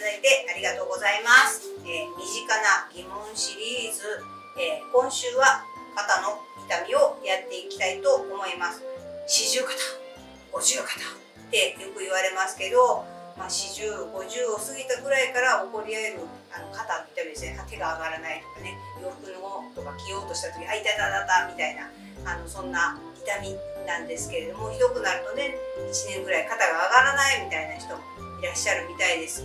ただいてありがとうございます、えー身近な疑問シリーズ、えー今週は肩の痛みをやっていきたいと思います。四十肩五十肩ってよく言われますけど、まあ、4050を過ぎたくらいから起こり得るあの肩の痛みですね。手が上がらないとかね。洋服のとか着ようとした時あ痛たたたみたいなあのそんな痛みなんですけれどもひどくなるとね1年ぐらい肩が上がらないみたいな人もいらっしゃるみたいです。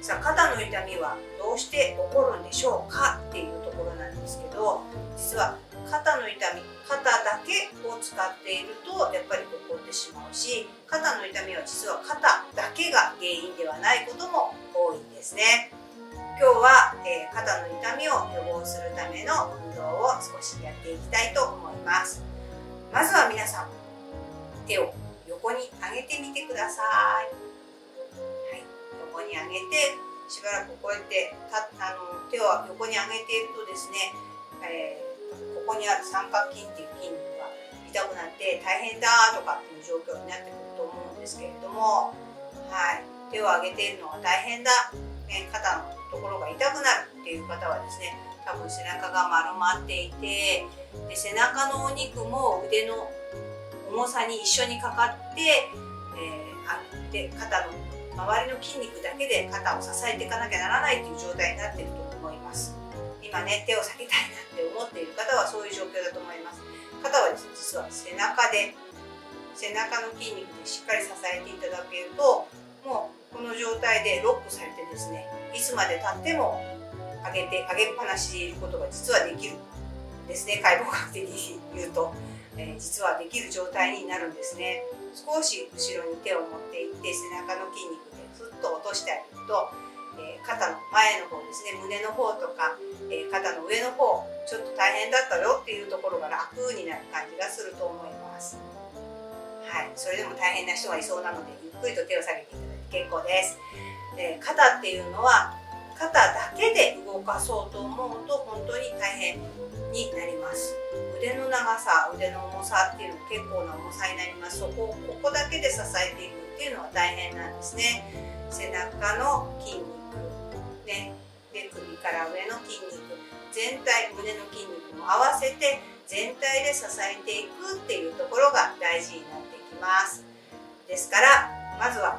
さあ肩の痛みはどうして起こるんでしょうかっていうところなんですけど実は肩の痛み肩だけを使っているとやっぱり起こってしまうし肩の痛みは実は肩だけが原因ではないことも多いんですね。今日は、えー肩の痛みを予防するための運動を少しやっていきたいと思います。まずは皆さん手を横に上げてみてください。はい横に上げてしばらくこうやってたあの手を横に上げているとですね、えーここにある三角筋っていう筋肉が痛くなって大変だとかっていう状況になってくると思うんですけれども、はい、手を上げているのが大変だ、ね、肩のところが痛くなるっていう方はですね多分背中が丸まっていてで背中のお肉も腕の重さに一緒にかかって、えーあで肩の周りの筋肉だけで肩を支えていかなきゃならないっていう状態になっていると思います。今ね手を避けたいなって思っている方はそういう状況だと思います。肩は実は背中で背中の筋肉でしっかり支えていただけるともうこの状態でロックされてですねいつまでたっても上げて上げっぱなしでいることが実はできるんですね。解剖学的に言うと、えー実はできる状態になるんですね。少し後ろに手を持っていって背中の筋肉してあげると、えー肩の前の方ですね胸の方とか、えー肩の上の方ちょっと大変だったよっていうところが楽になる感じがすると思います。はい。それでも大変な人がいそうなのでゆっくりと手を下げていただいて結構です、え肩っていうのは肩だけで動かそうと思うと本当に大変になります。腕の長さ腕の重さっていうのは結構な重さになります。そこをここだけで支えていくっていうのは大変なんですね。背中の筋肉。ね。で首から上の筋肉。全体胸の筋肉も合わせて全体で支えていくっていうところが大事になってきます。ですからまずは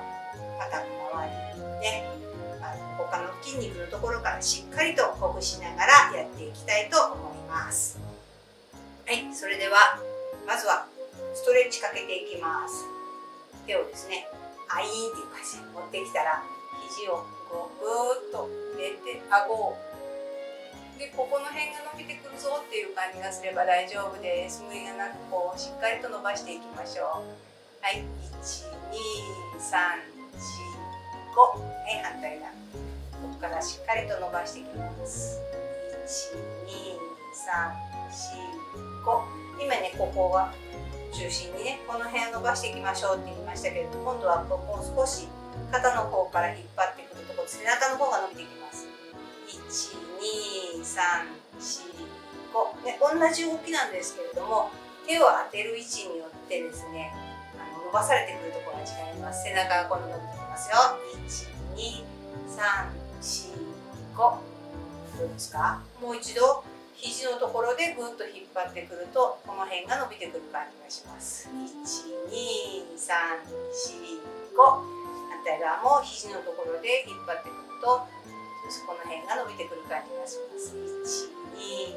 肩の周りね。あの他の筋肉のところからしっかりとほぐしながらやっていきたいと思います。はいそれではまずはストレッチかけていきます。手をですねアイーっていう感じ持ってきたら肘をこうぐーっと入れて顎を。でここの辺が伸びてくるぞっていう感じがすれば大丈夫です。無理がなくこうしっかりと伸ばしていきましょう。はい1234 5はい反対側ここからしっかりと伸ばしていきます。1234 5今ねここが中心にねこの辺を伸ばしていきましょうって言いましたけれども今度はここを少し肩の方から引っ張ってくるとこ背中の方が伸びてきます。12345ね同じ動きなんですけれども手を当てる位置によってですねあの伸ばされてくるところが違います。背中がこの伸びてきますよ。12345どうですか？もう一度。肘のところでぐっと引っ張ってくるとこの辺が伸びてくる感じがします。12345反対側も肘のところで引っ張ってくるとこの辺が伸びてくる感じがします。1 2 3 4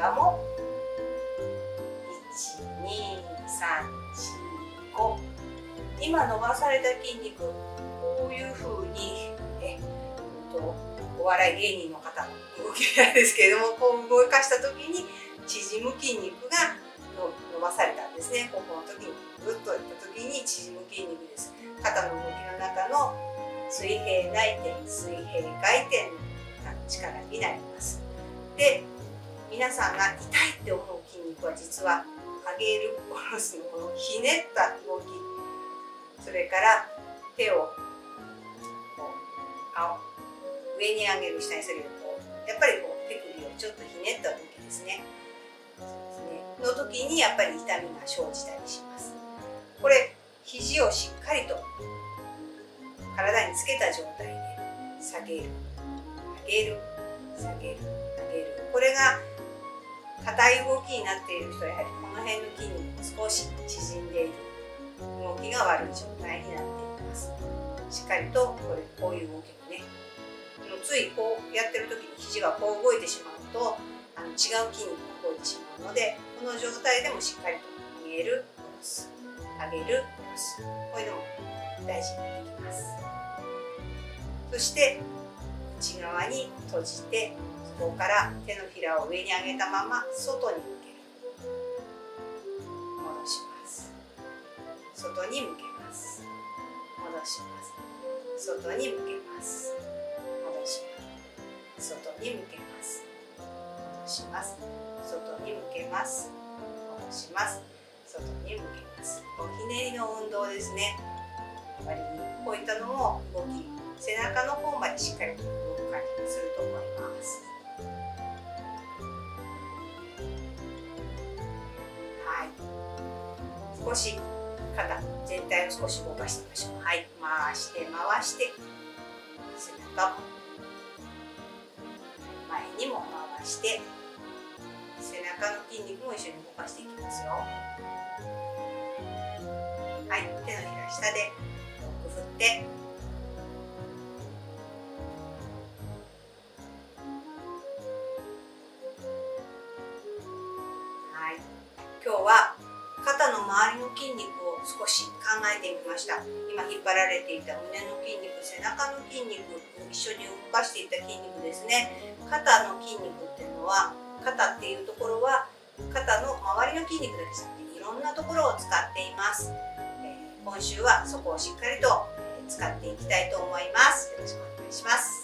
側も12345今伸ばされた筋肉こういう風にえとお笑い芸人の方の動きなんですけれどもこう動かした時に縮む筋肉が伸ばされたんですね。ここの時にぐっといった時に縮む筋肉です。肩の動きの中の水平内転水平回転の力になります。で皆さんが痛いって思う筋肉は実は上げる下ろすのこのひねった動き。それから手をこうあ上に上げる下に下げるこうやっぱりこう手首をちょっとひねった時ですね。ですね。の時にやっぱり痛みが生じたりします。これ肘をしっかりと体につけた状態で下げる。上げる下げる。上げる。これが硬い動きになっている人はやはりこの辺の筋肉少し縮んでいる動きが悪い状態になっています。しっかりとこれこういう動きをねついこうやってる時に肘がこう動いてしまうとあの違う筋肉が動いてしまうのでこの状態でもしっかりと上げる下ろす上げる下ろすこういうのも大事になってきます。そして内側に閉じてそこから手のひらを上に上げたまま外に向ける。戻します。外に向けます。戻します。外に向けます。戻します。外に向けます。戻します。外に向けます。戻します。外に向けます。こうひねりの運動ですね。割にこういったのも動き背中の方までしっかり。と動く感じにすると思います。はい。少し肩全体を少し動かしてみましょう。はい。回して回して背中も前にも回して背中の筋肉も一緒に動かしていきますよ。はい。手のひら下で振って。周りの筋肉を少し考えてみました。今引っ張られていた胸の筋肉背中の筋肉を一緒に動かしていた筋肉ですね。肩の筋肉っていうのは肩っていうところは肩の周りの筋肉だけじゃなくていろんなところを使っています、えー、今週はそこをしっかりと使っていきたいと思います。よろしくお願いします。